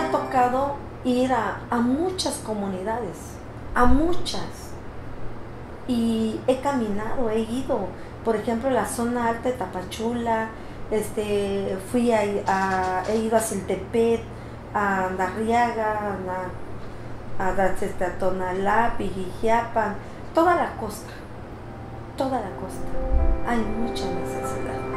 ha tocado ir a, muchas comunidades, a muchas. Y he caminado, he ido, por ejemplo, la zona alta de Tapachula, este, fui a, a- he ido a Siltepet, a Andarriaga, a, a, a, a Tonalá, Pijijiapan, toda la costa, toda la costa. Hay mucha necesidad.